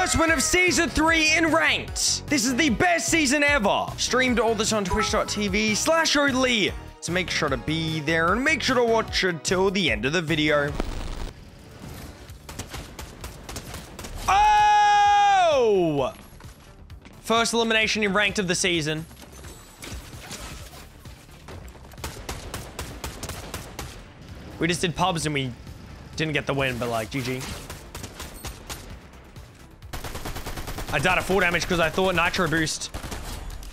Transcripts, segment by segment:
first win of season three in ranked. This is the best season ever. Streamed all this on twitch.tv slash Oatley. So make sure to be there and make sure to watch until the end of the video. Oh! First elimination in ranked of the season. We just did pubs and we didn't get the win, but like, GG. I died at 4 damage because I thought Nitro Boost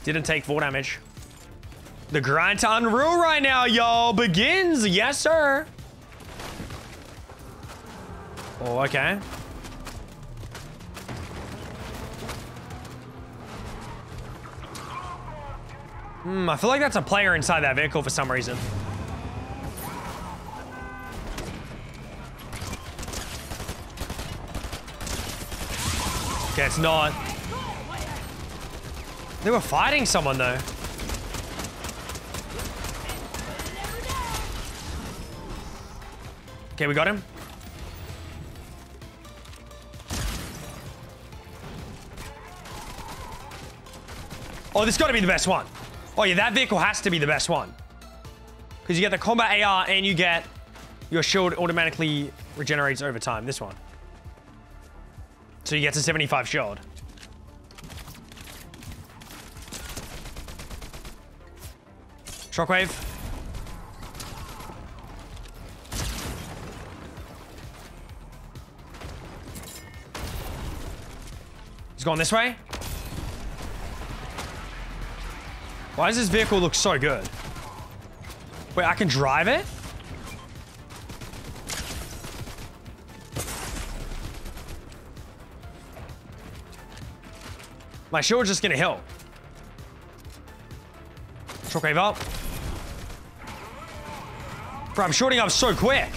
didn't take 4 damage. The grind to Unreal right now, y'all, begins. Yes, sir. Oh, okay. Hmm, I feel like that's a player inside that vehicle for some reason. It's not. They were fighting someone, though. Okay, we got him. Oh, this got to be the best one. Oh, yeah, that vehicle has to be the best one. Because you get the combat AR and you get your shield automatically regenerates over time. This one. So you get to 75 shield. Shockwave. He's going this way. Why does this vehicle look so good? Wait, I can drive it? My shield's just gonna heal. Shockwave up. Bro, I'm shorting up so quick.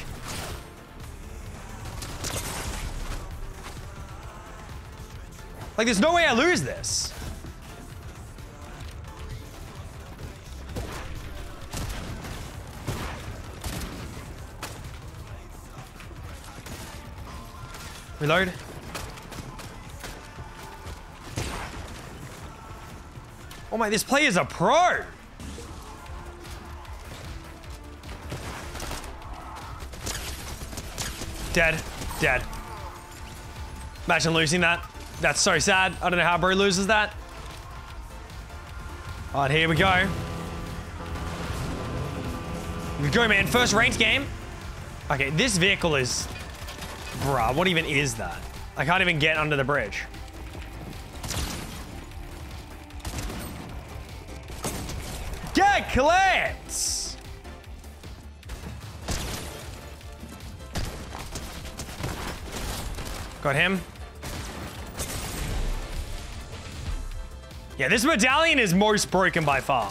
Like, there's no way I lose this. Reload. Oh my, this player's a pro. Dead. Dead. Imagine losing that. That's so sad. I don't know how Bro loses that. All right, here we go. We go, man. First ranked game. Okay, this vehicle is... Bruh, what even is that? I can't even get under the bridge. Get clipped! Got him. Yeah, this medallion is most broken by far.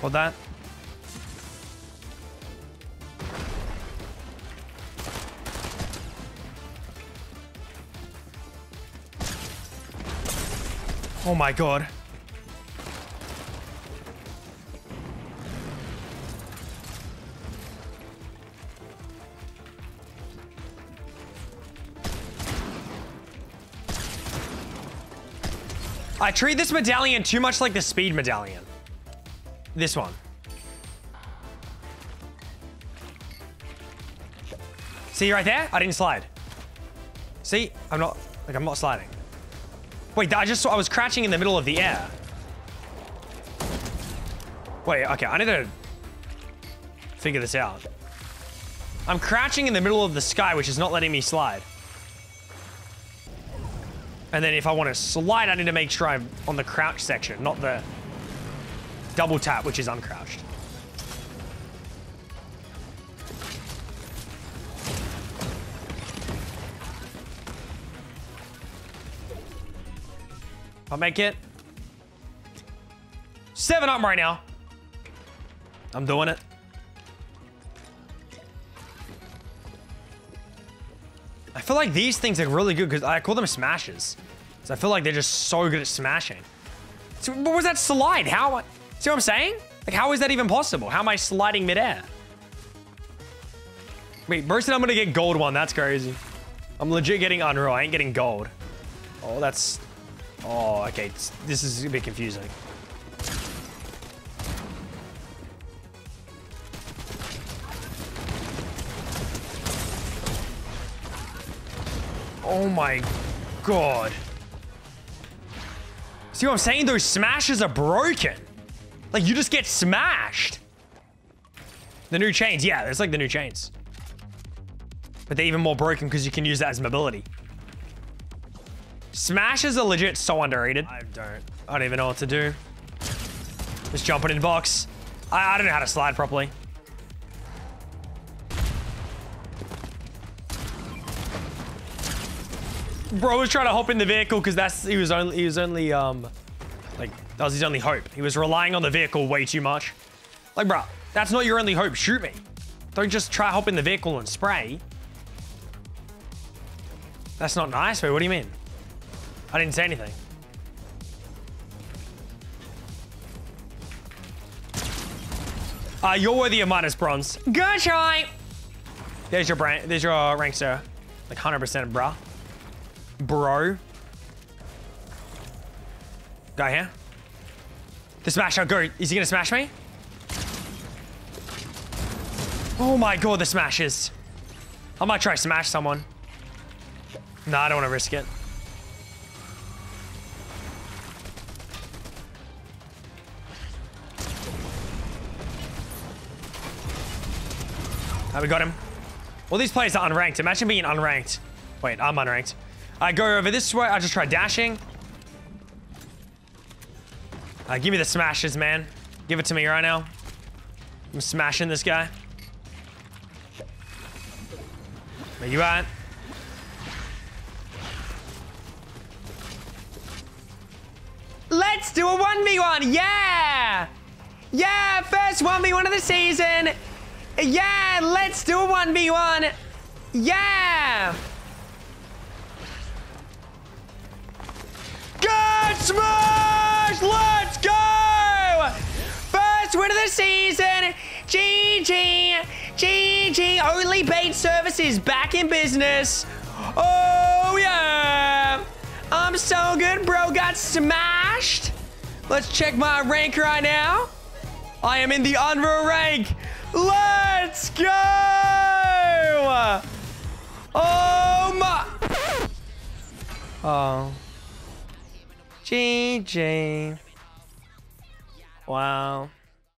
Hold that. Oh my god. I treat this medallion too much like the speed medallion. This one. See right there? I didn't slide. See? I'm not, like, I'm not sliding. Wait, I just saw I was crouching in the middle of the air. Wait, okay, I need to figure this out. I'm crouching in the middle of the sky, which is not letting me slide. And then if I want to slide, I need to make sure I'm on the crouch section, not the double tap, which is uncrouched. I'll make it. Seven up right now. I'm doing it. I feel like these things are really good because I call them smashes. So I feel like they're just so good at smashing. So, what was that slide? How? See what I'm saying? Like, how is that even possible? How am I sliding midair? Wait, Burson, I'm gonna get gold one. That's crazy. I'm legit getting unreal. I ain't getting gold. Oh, that's... Oh, okay. This is a bit confusing. Oh my god. See what I'm saying? Those smashes are broken. Like, you just get smashed. The new chains. Yeah, it's like the new chains. But they're even more broken because you can use that as mobility. Smashes are legit so underrated. I don't. I don't even know what to do. Just jumping in box. I, I don't know how to slide properly. Bro was trying to hop in the vehicle because that's he was only he was only um like that was his only hope. He was relying on the vehicle way too much. Like, bro, that's not your only hope. Shoot me. Don't just try hop in the vehicle and spray. That's not nice. bro. what do you mean? I didn't say anything. Uh, you're worthy of minus bronze. Good try. There's your brand. There's your rank, sir. Like 100%, bruh. Bro. Guy here. The smash out. Go. Is he gonna smash me? Oh my god, the smashes. I might try smash someone. No, I don't want to risk it. We got him. Well, these players are unranked. Imagine being unranked. Wait, I'm unranked. I go over this way. I just try dashing. Uh, give me the smashes, man. Give it to me right now. I'm smashing this guy. Where you at? Let's do a 1v1. Yeah. Yeah, first 1v1 of the season. Yeah, let's do a 1v1. Yeah. Good smash! Let's go! First win of the season. GG. GG. Only bait services back in business. Oh, yeah. I'm so good, bro. Got smashed. Let's check my rank right now. I am in the Unreal rank. Let's go! Oh my! Oh. GG. Wow.